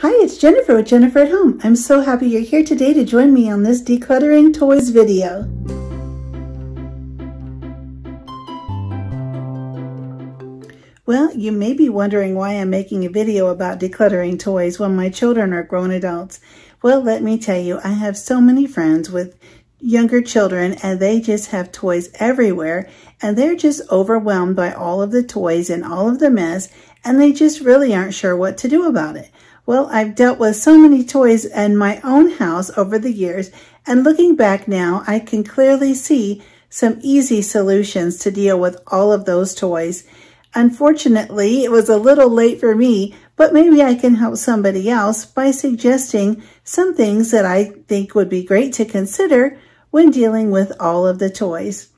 Hi, it's Jennifer with Jennifer at Home. I'm so happy you're here today to join me on this decluttering toys video. Well, you may be wondering why I'm making a video about decluttering toys when my children are grown adults. Well, let me tell you, I have so many friends with younger children and they just have toys everywhere and they're just overwhelmed by all of the toys and all of the mess and they just really aren't sure what to do about it. Well, I've dealt with so many toys in my own house over the years, and looking back now, I can clearly see some easy solutions to deal with all of those toys. Unfortunately, it was a little late for me, but maybe I can help somebody else by suggesting some things that I think would be great to consider when dealing with all of the toys.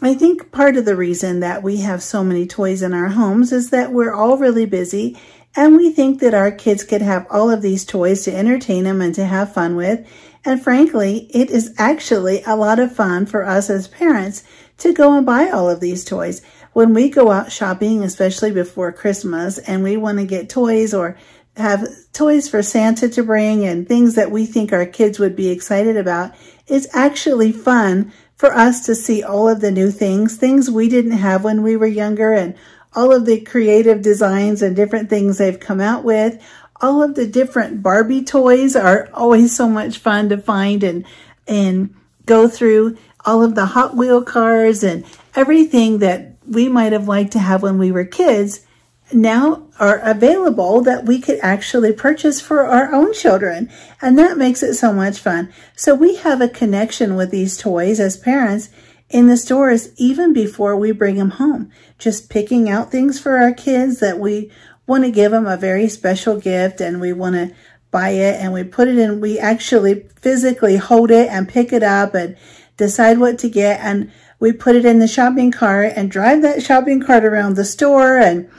I think part of the reason that we have so many toys in our homes is that we're all really busy and we think that our kids could have all of these toys to entertain them and to have fun with. And frankly, it is actually a lot of fun for us as parents to go and buy all of these toys. When we go out shopping, especially before Christmas, and we want to get toys or have toys for Santa to bring and things that we think our kids would be excited about, it's actually fun for us to see all of the new things, things we didn't have when we were younger and all of the creative designs and different things they've come out with. All of the different Barbie toys are always so much fun to find and, and go through. All of the Hot Wheel cars and everything that we might have liked to have when we were kids now are available that we could actually purchase for our own children. And that makes it so much fun. So we have a connection with these toys as parents in the stores even before we bring them home. Just picking out things for our kids that we want to give them a very special gift and we want to buy it and we put it in, we actually physically hold it and pick it up and decide what to get and we put it in the shopping cart and drive that shopping cart around the store and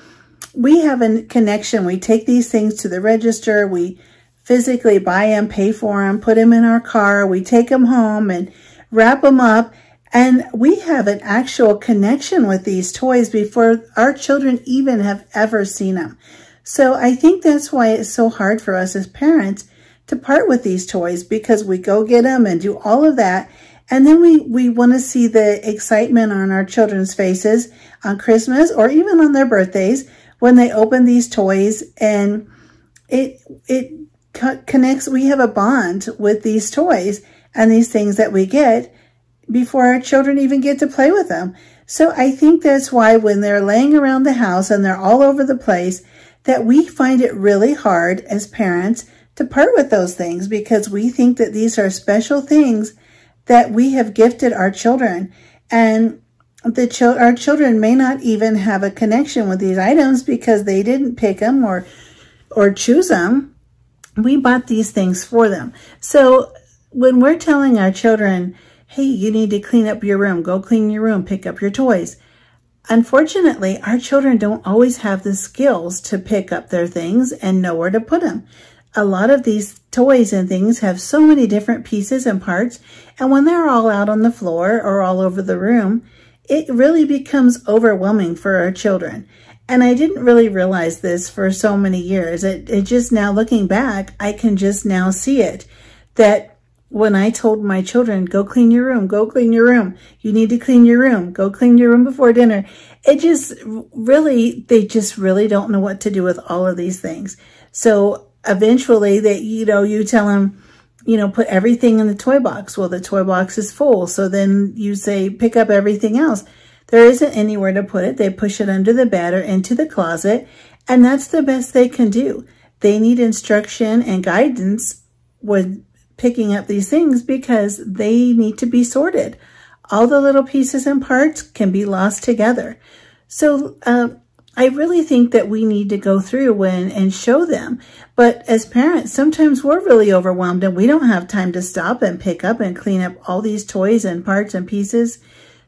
we have a connection. We take these things to the register. We physically buy them, pay for them, put them in our car. We take them home and wrap them up and we have an actual connection with these toys before our children even have ever seen them. So I think that's why it's so hard for us as parents to part with these toys because we go get them and do all of that. And then we, we want to see the excitement on our children's faces on Christmas or even on their birthdays when they open these toys and it, it connects, we have a bond with these toys and these things that we get before our children even get to play with them. So I think that's why when they're laying around the house and they're all over the place, that we find it really hard as parents to part with those things because we think that these are special things that we have gifted our children. And the ch our children may not even have a connection with these items because they didn't pick them or, or choose them. We bought these things for them. So when we're telling our children, hey, you need to clean up your room. Go clean your room. Pick up your toys. Unfortunately, our children don't always have the skills to pick up their things and know where to put them. A lot of these toys and things have so many different pieces and parts, and when they're all out on the floor or all over the room, it really becomes overwhelming for our children. And I didn't really realize this for so many years. It, it just now looking back, I can just now see it that when I told my children, go clean your room, go clean your room. You need to clean your room. Go clean your room before dinner. It just really, they just really don't know what to do with all of these things. So eventually that, you know, you tell them, you know, put everything in the toy box. Well, the toy box is full. So then you say, pick up everything else. There isn't anywhere to put it. They push it under the bed or into the closet. And that's the best they can do. They need instruction and guidance with picking up these things because they need to be sorted. All the little pieces and parts can be lost together. So uh, I really think that we need to go through when and show them. But as parents, sometimes we're really overwhelmed and we don't have time to stop and pick up and clean up all these toys and parts and pieces.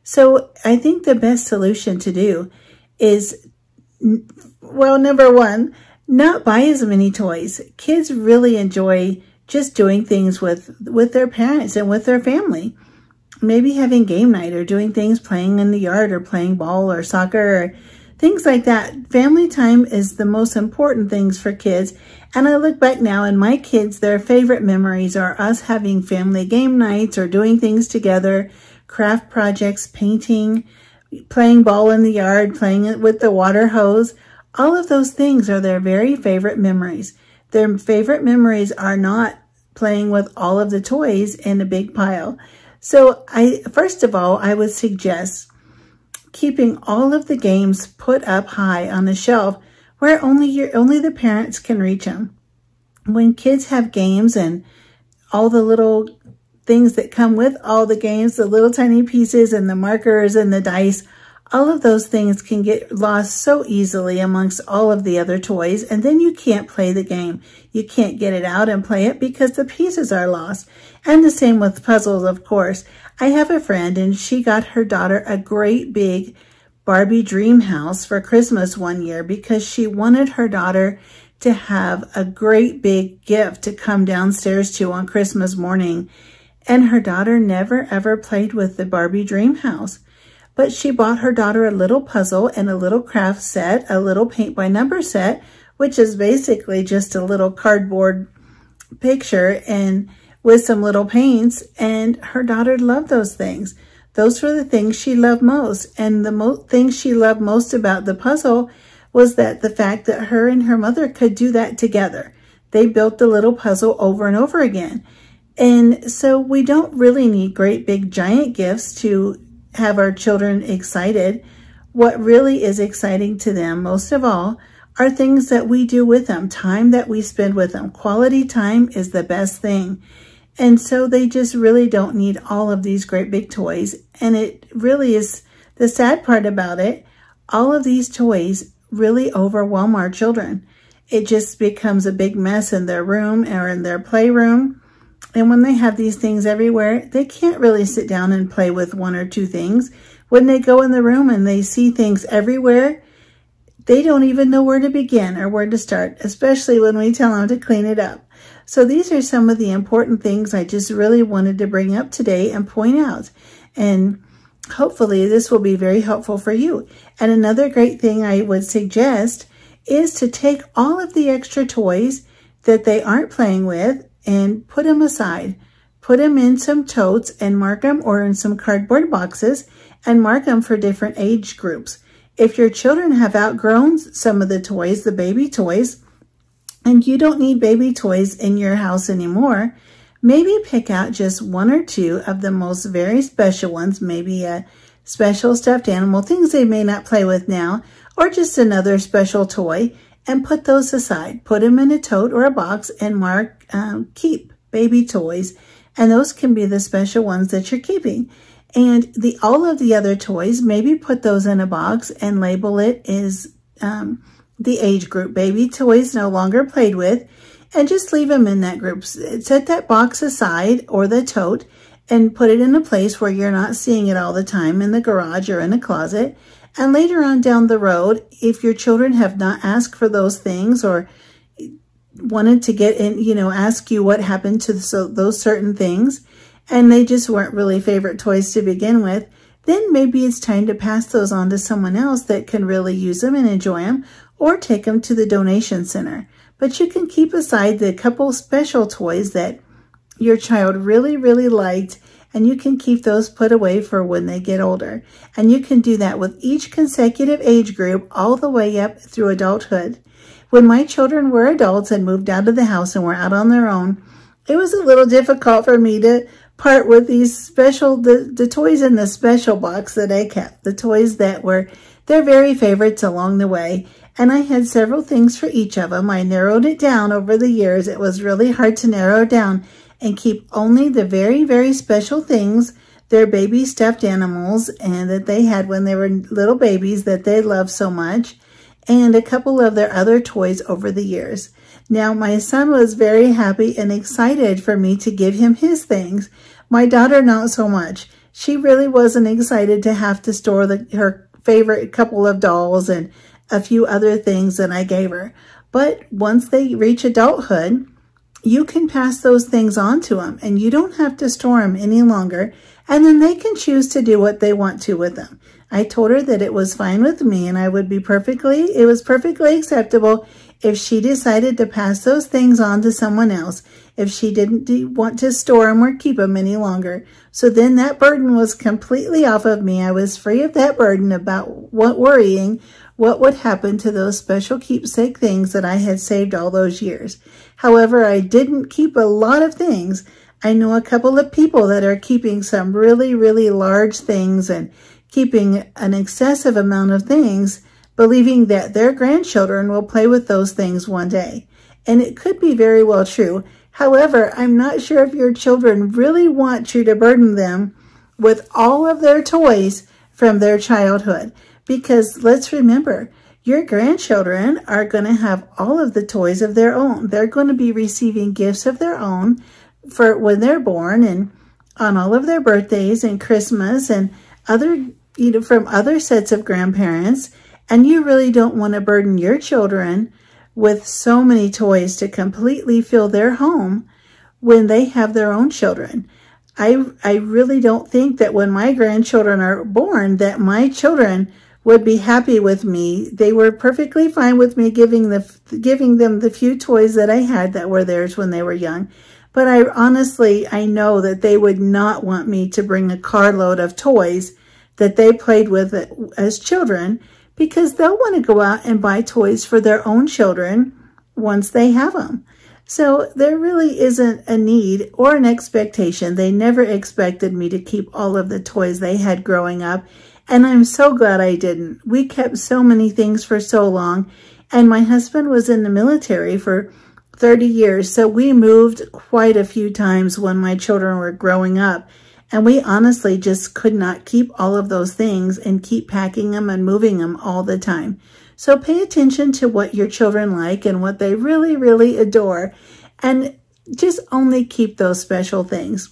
So I think the best solution to do is, well, number one, not buy as many toys. Kids really enjoy just doing things with, with their parents and with their family. Maybe having game night or doing things playing in the yard or playing ball or soccer or things like that. Family time is the most important things for kids. And I look back now and my kids, their favorite memories are us having family game nights or doing things together, craft projects, painting, playing ball in the yard, playing it with the water hose. All of those things are their very favorite memories. Their favorite memories are not playing with all of the toys in a big pile. So I, first of all, I would suggest keeping all of the games put up high on the shelf where only your, only the parents can reach them. When kids have games and all the little things that come with all the games, the little tiny pieces and the markers and the dice, all of those things can get lost so easily amongst all of the other toys, and then you can't play the game. You can't get it out and play it because the pieces are lost. And the same with puzzles, of course. I have a friend, and she got her daughter a great big Barbie dream house for Christmas one year because she wanted her daughter to have a great big gift to come downstairs to on Christmas morning. And her daughter never ever played with the Barbie dream house. But she bought her daughter a little puzzle and a little craft set, a little paint by number set, which is basically just a little cardboard picture and with some little paints. And her daughter loved those things. Those were the things she loved most. And the mo thing she loved most about the puzzle was that the fact that her and her mother could do that together. They built the little puzzle over and over again. And so we don't really need great big giant gifts to have our children excited. What really is exciting to them, most of all, are things that we do with them, time that we spend with them. Quality time is the best thing. And so they just really don't need all of these great big toys. And it really is the sad part about it. All of these toys really overwhelm our children. It just becomes a big mess in their room or in their playroom. And when they have these things everywhere, they can't really sit down and play with one or two things. When they go in the room and they see things everywhere, they don't even know where to begin or where to start, especially when we tell them to clean it up. So these are some of the important things I just really wanted to bring up today and point out. And hopefully this will be very helpful for you. And another great thing I would suggest is to take all of the extra toys that they aren't playing with and put them aside. Put them in some totes and mark them or in some cardboard boxes and mark them for different age groups. If your children have outgrown some of the toys, the baby toys, and you don't need baby toys in your house anymore, maybe pick out just one or two of the most very special ones, maybe a special stuffed animal, things they may not play with now, or just another special toy, and put those aside. Put them in a tote or a box and mark um, keep baby toys. And those can be the special ones that you're keeping. And the all of the other toys, maybe put those in a box and label it as um, the age group. Baby toys no longer played with. And just leave them in that group. Set that box aside or the tote and put it in a place where you're not seeing it all the time in the garage or in a closet. And later on down the road, if your children have not asked for those things or wanted to get in, you know, ask you what happened to so, those certain things, and they just weren't really favorite toys to begin with, then maybe it's time to pass those on to someone else that can really use them and enjoy them, or take them to the donation center. But you can keep aside the couple special toys that your child really, really liked and you can keep those put away for when they get older. And you can do that with each consecutive age group all the way up through adulthood. When my children were adults and moved out of the house and were out on their own, it was a little difficult for me to part with these special, the, the toys in the special box that I kept, the toys that were their very favorites along the way. And I had several things for each of them. I narrowed it down over the years. It was really hard to narrow down and keep only the very, very special things, their baby stuffed animals and that they had when they were little babies that they loved so much, and a couple of their other toys over the years. Now, my son was very happy and excited for me to give him his things. My daughter, not so much. She really wasn't excited to have to store the, her favorite couple of dolls and a few other things that I gave her. But once they reach adulthood, you can pass those things on to them and you don't have to store them any longer. And then they can choose to do what they want to with them. I told her that it was fine with me and I would be perfectly, it was perfectly acceptable if she decided to pass those things on to someone else, if she didn't want to store them or keep them any longer. So then that burden was completely off of me. I was free of that burden about what worrying what would happen to those special keepsake things that I had saved all those years. However, I didn't keep a lot of things. I know a couple of people that are keeping some really, really large things and keeping an excessive amount of things, believing that their grandchildren will play with those things one day. And it could be very well true. However, I'm not sure if your children really want you to burden them with all of their toys from their childhood. Because let's remember, your grandchildren are going to have all of the toys of their own. They're going to be receiving gifts of their own for when they're born and on all of their birthdays and Christmas and other, you know, from other sets of grandparents. And you really don't want to burden your children with so many toys to completely fill their home when they have their own children. I, I really don't think that when my grandchildren are born that my children would be happy with me. They were perfectly fine with me giving the giving them the few toys that I had that were theirs when they were young. But I honestly, I know that they would not want me to bring a carload of toys that they played with as children because they'll want to go out and buy toys for their own children once they have them. So there really isn't a need or an expectation. They never expected me to keep all of the toys they had growing up and I'm so glad I didn't. We kept so many things for so long. And my husband was in the military for 30 years. So we moved quite a few times when my children were growing up. And we honestly just could not keep all of those things and keep packing them and moving them all the time. So pay attention to what your children like and what they really, really adore. And just only keep those special things.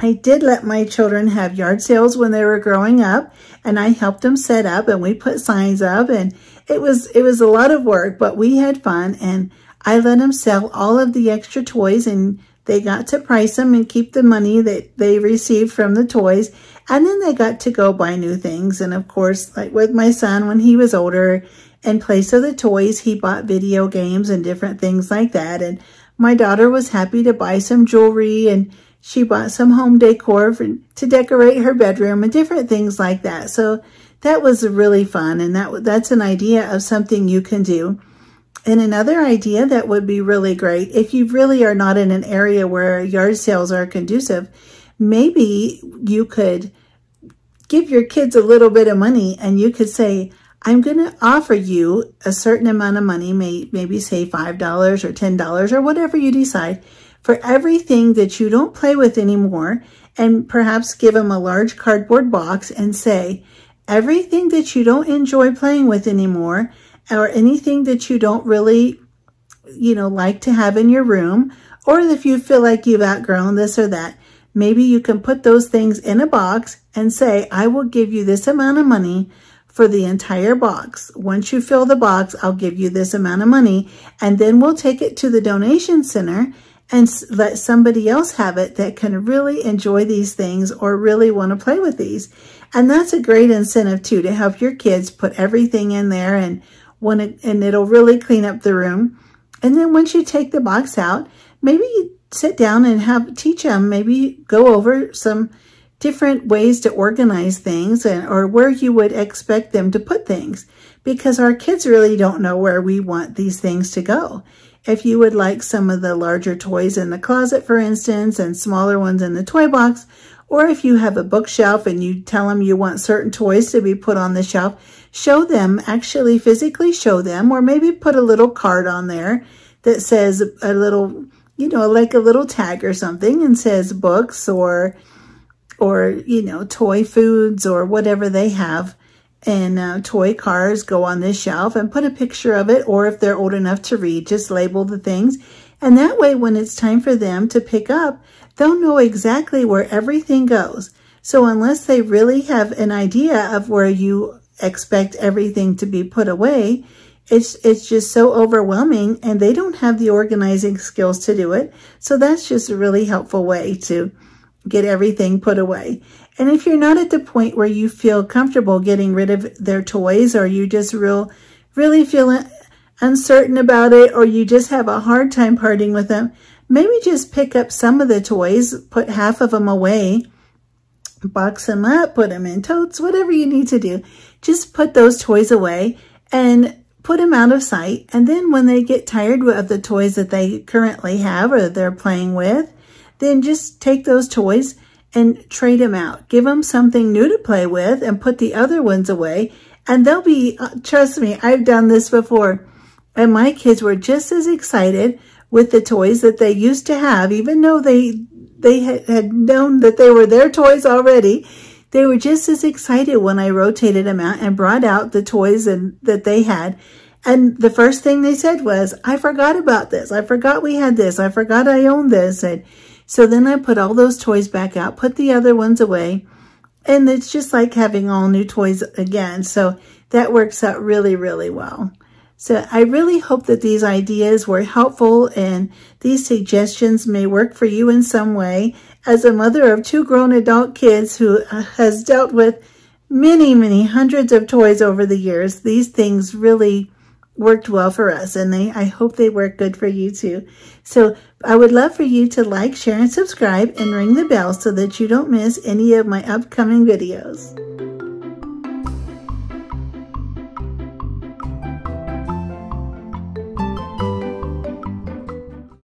I did let my children have yard sales when they were growing up and I helped them set up and we put signs up and it was it was a lot of work but we had fun and I let them sell all of the extra toys and they got to price them and keep the money that they received from the toys and then they got to go buy new things and of course like with my son when he was older in place of the toys he bought video games and different things like that and my daughter was happy to buy some jewelry and she bought some home decor for, to decorate her bedroom and different things like that. So that was really fun. And that that's an idea of something you can do. And another idea that would be really great, if you really are not in an area where yard sales are conducive, maybe you could give your kids a little bit of money and you could say, I'm going to offer you a certain amount of money, may, maybe say $5 or $10 or whatever you decide for everything that you don't play with anymore and perhaps give them a large cardboard box and say, everything that you don't enjoy playing with anymore or anything that you don't really, you know, like to have in your room or if you feel like you've outgrown this or that, maybe you can put those things in a box and say, I will give you this amount of money for the entire box. Once you fill the box, I'll give you this amount of money and then we'll take it to the donation center and let somebody else have it that can really enjoy these things or really want to play with these. And that's a great incentive too, to help your kids put everything in there and want to, and it'll really clean up the room. And then once you take the box out, maybe you sit down and have teach them, maybe go over some different ways to organize things and, or where you would expect them to put things because our kids really don't know where we want these things to go. If you would like some of the larger toys in the closet, for instance, and smaller ones in the toy box, or if you have a bookshelf and you tell them you want certain toys to be put on the shelf, show them, actually physically show them, or maybe put a little card on there that says a little, you know, like a little tag or something and says books or, or, you know, toy foods or whatever they have and uh, toy cars go on this shelf and put a picture of it or if they're old enough to read just label the things and that way when it's time for them to pick up they'll know exactly where everything goes so unless they really have an idea of where you expect everything to be put away it's, it's just so overwhelming and they don't have the organizing skills to do it. So that's just a really helpful way to get everything put away. And if you're not at the point where you feel comfortable getting rid of their toys or you just real, really feel uncertain about it or you just have a hard time parting with them, maybe just pick up some of the toys, put half of them away, box them up, put them in totes, whatever you need to do. Just put those toys away and put them out of sight. And then when they get tired of the toys that they currently have or they're playing with, then just take those toys and trade them out. Give them something new to play with and put the other ones away. And they'll be, uh, trust me, I've done this before. And my kids were just as excited with the toys that they used to have, even though they they had known that they were their toys already. They were just as excited when I rotated them out and brought out the toys and, that they had. And the first thing they said was, I forgot about this. I forgot we had this. I forgot I owned this. And so then I put all those toys back out, put the other ones away. And it's just like having all new toys again. So that works out really, really well. So I really hope that these ideas were helpful and these suggestions may work for you in some way. As a mother of two grown adult kids who uh, has dealt with many, many hundreds of toys over the years, these things really worked well for us and they I hope they work good for you too. So I would love for you to like, share, and subscribe and ring the bell so that you don't miss any of my upcoming videos.